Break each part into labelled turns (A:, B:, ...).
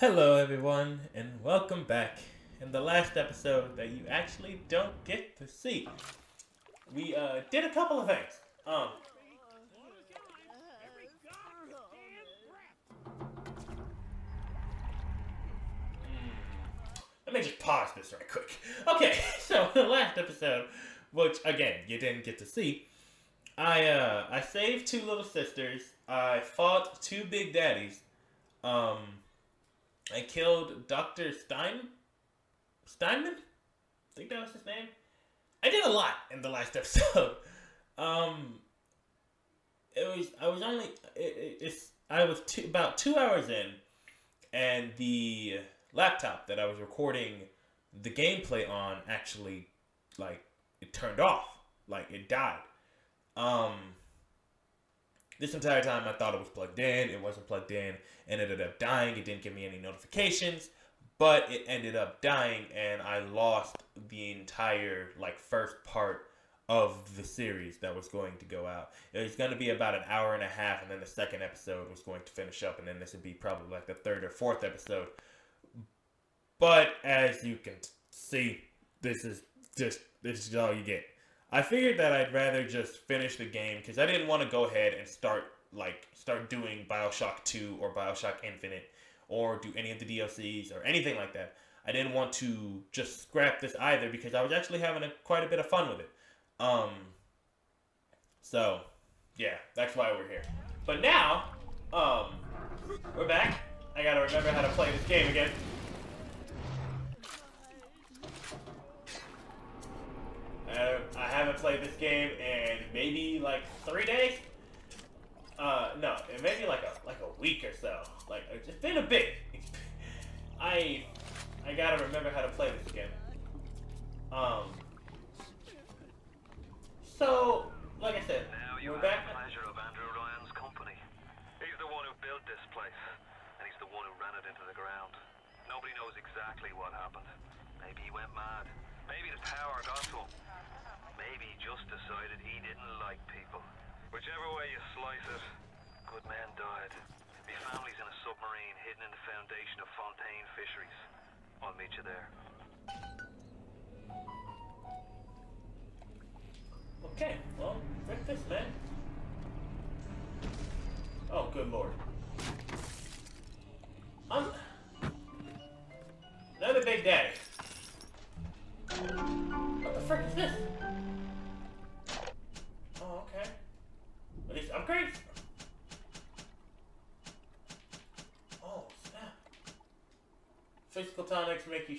A: Hello, everyone, and welcome back. In the last episode that you actually don't get to see, we uh, did a couple of things. Um, hmm, let me just pause this right quick. Okay, so the last episode, which again you didn't get to see, I uh, I saved two little sisters. I fought two big daddies. Um, I killed Dr. Stein? Steinman? I think that was his name. I did a lot in the last episode. um, it was I was only it, it, it's I was two, about two hours in, and the laptop that I was recording the gameplay on actually like it turned off, like it died. Um, this entire time I thought it was plugged in. It wasn't plugged in and ended up dying. It didn't give me any notifications, but it ended up dying and I lost the entire like first part of the series that was going to go out. It was going to be about an hour and a half and then the second episode was going to finish up and then this would be probably like the third or fourth episode. But as you can see, this is just this is all you get. I figured that I'd rather just finish the game because I didn't want to go ahead and start like start doing Bioshock 2 or Bioshock Infinite or do any of the DLCs or anything like that. I didn't want to just scrap this either because I was actually having a, quite a bit of fun with it. Um, so, yeah, that's why we're here. But now, um, we're back. I gotta remember how to play this game again. Uh, I haven't played this game in maybe like three days. Uh, no, it may be like a like a week or so. Like it's been a bit. I I gotta remember how to play this game. Um. So, like I said,
B: Now you
A: we're back.
B: the pleasure of Andrew Ryan's company. He's the one who built this place, and he's the one who ran it into the ground. Nobody knows exactly what happened. Maybe he went mad. Maybe the power got to him. Maybe he just decided he didn't like people. Whichever way you slice it, good man died. My family's in a submarine hidden in the foundation of Fontaine Fisheries. I'll meet you there.
A: Okay, well, breakfast, man. Oh, good lord.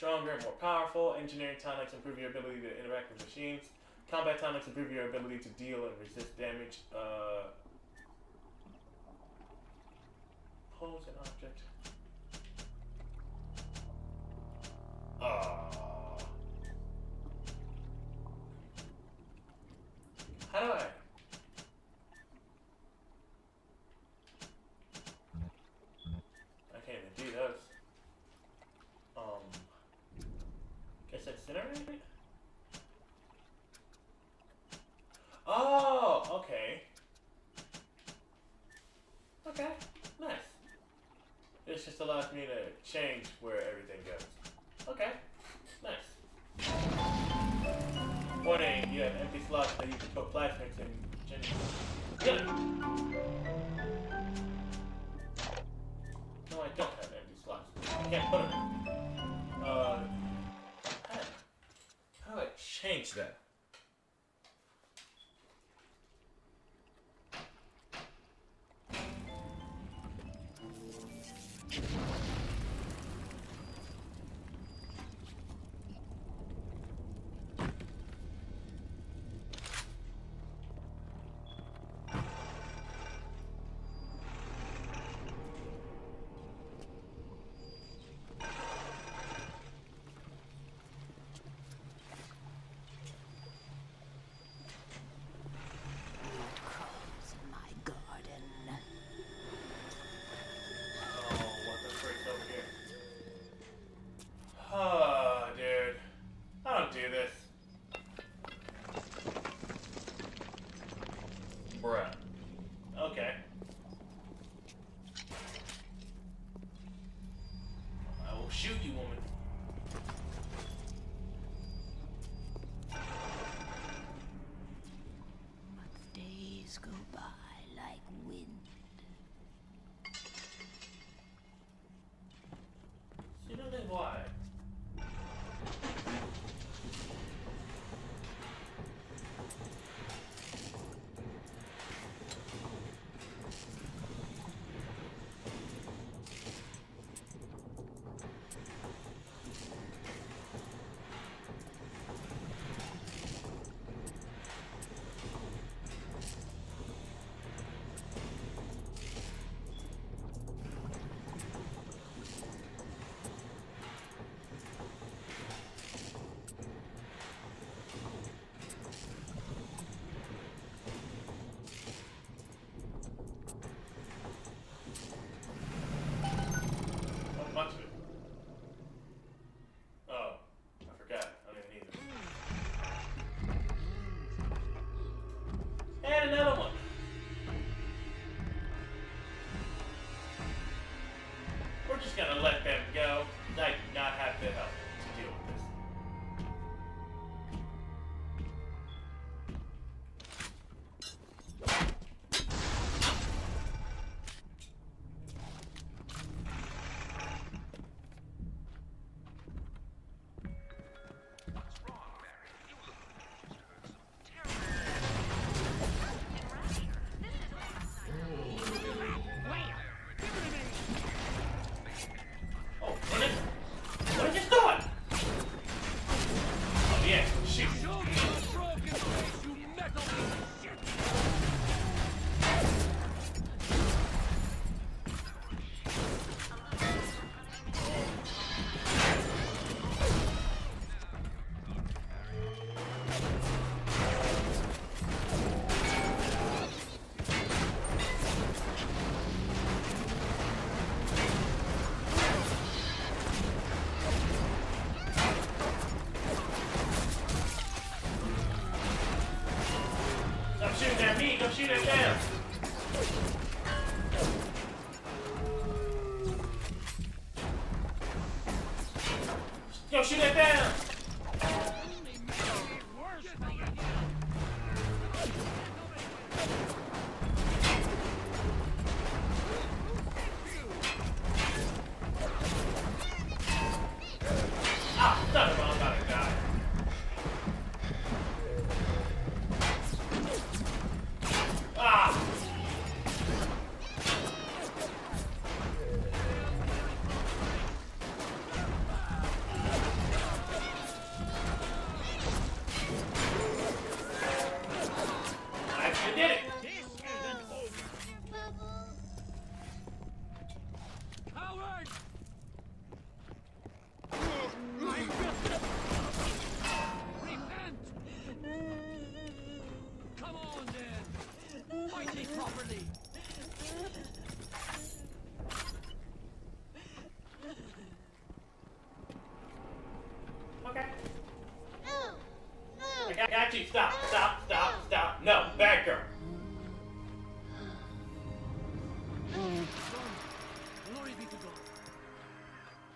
A: Stronger and more powerful. Engineering tonics improve your ability to interact with machines. Combat tonics improve your ability to deal and resist damage. Uh, pose an object. Ah. How do I? I can't even do those. Um. Guess incinerate? Oh, okay. Okay, nice. This just allows me to change where everything goes. Okay, nice. Warning, you have empty slots that you can put plasmids in. Good. No, I don't have empty slots. I can't put them in. Uh, how do I change that? Gonna let Stop shooting at me, go shoot at them. Go shoot I got, got you. Stop, stop, stop, stop. No, bad girl.
C: Glory be to God!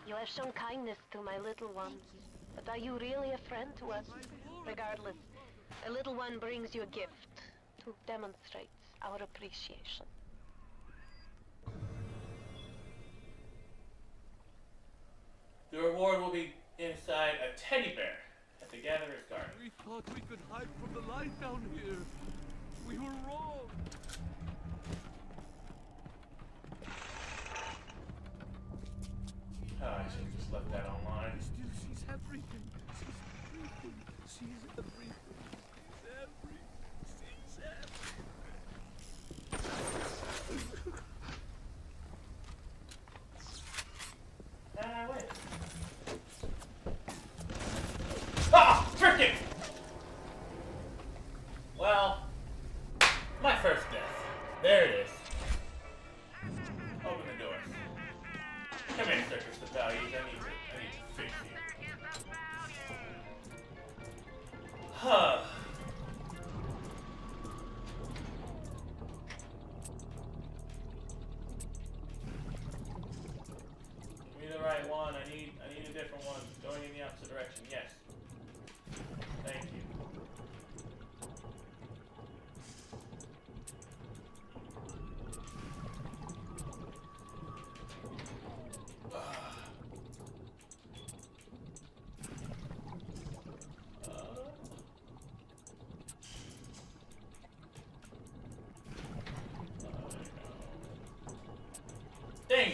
D: You have shown kindness to my little ones, but are you really a friend to us? Regardless, a little one brings you a gift to demonstrate our appreciation.
A: The reward will be inside a teddy bear at the Gatherer's Garden.
C: We thought we could hide from the light down here. We were wrong.
A: Oh, I should have just left that online.
C: Still sees everything. Sees everything. Sees everything.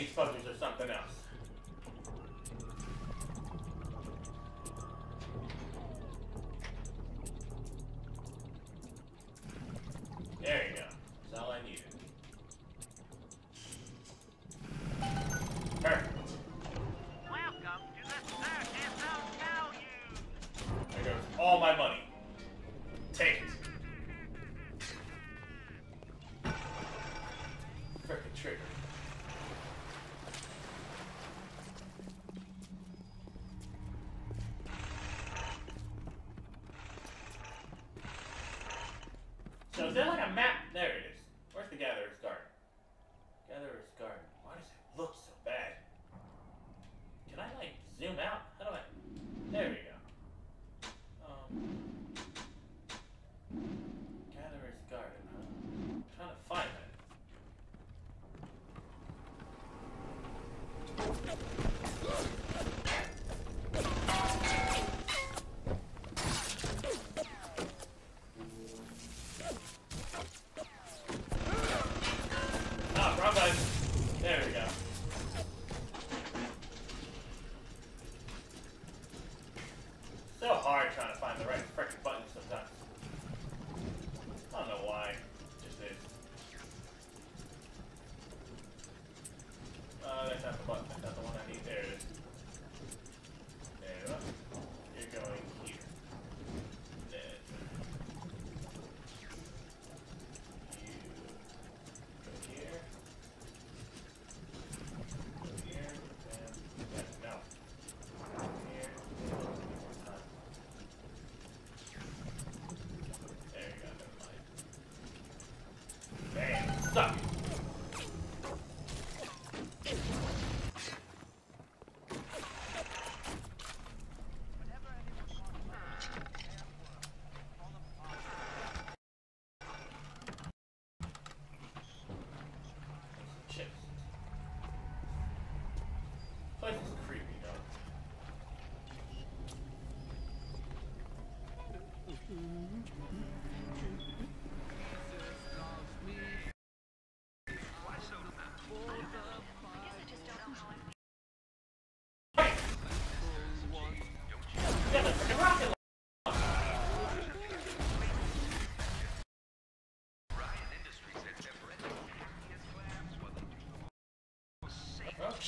A: these fuckers are something else. Is there like a map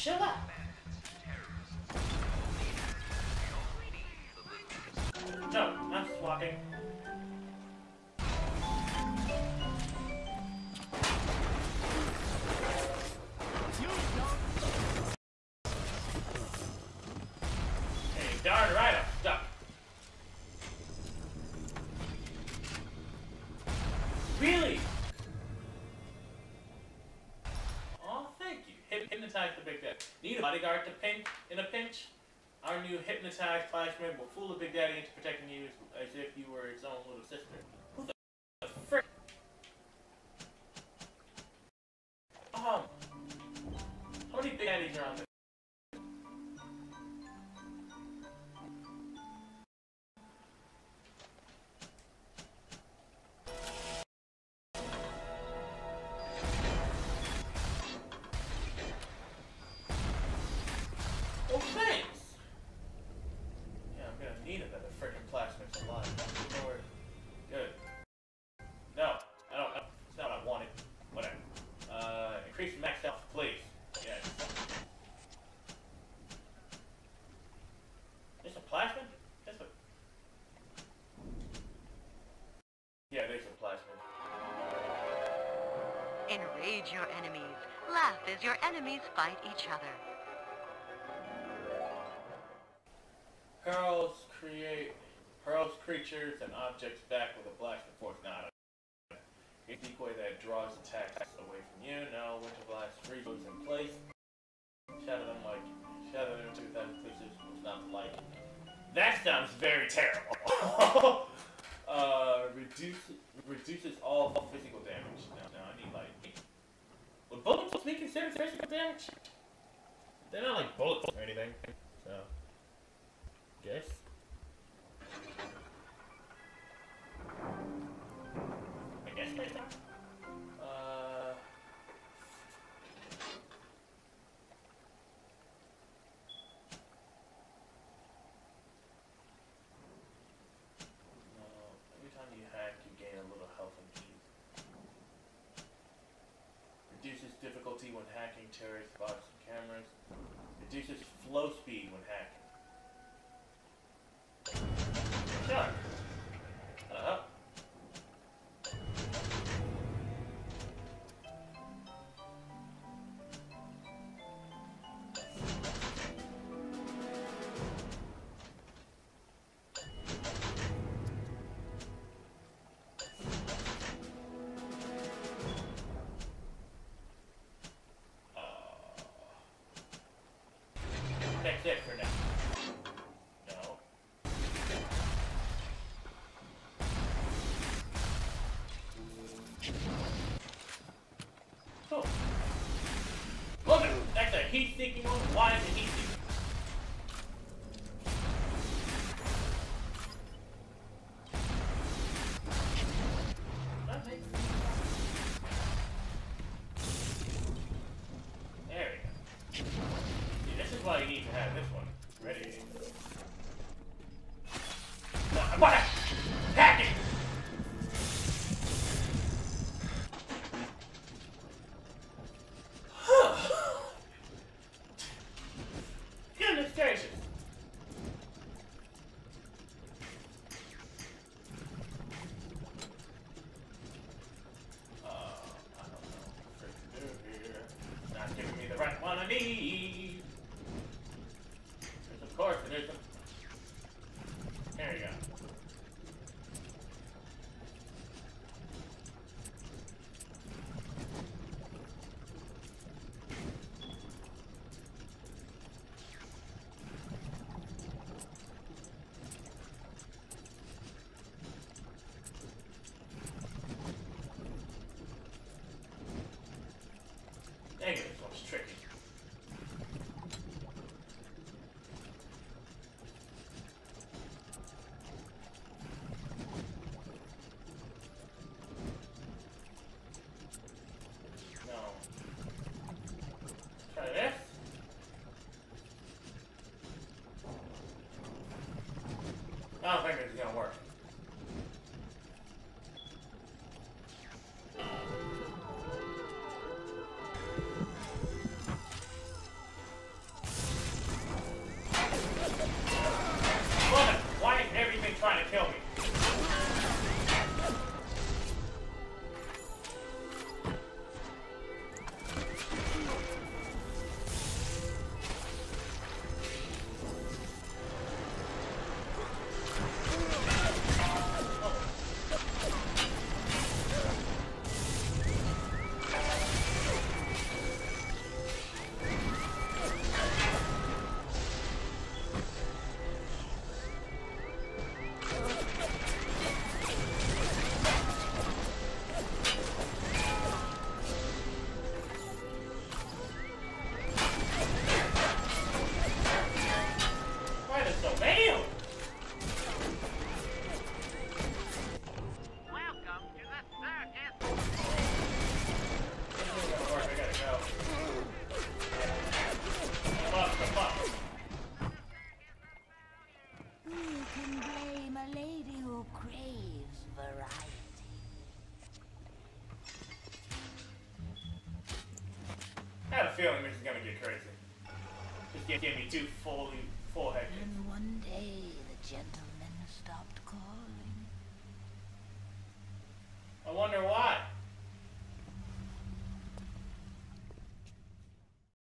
A: 十万 hypnotized by will fool the Big Daddy into protecting you as if you were its own little sister.
E: fight each other.
A: Heralds create heralds creatures and objects back with a blast of force. A decoy that draws attacks away from you. Now Winter Blast freezes in place. Shadow them like shadow them two thousand pieces was not like. That sounds very terrible. uh, reduces all physical damage bullets be considered physical damage? They're not like bullets or anything, so. Guess. Negative was tricky.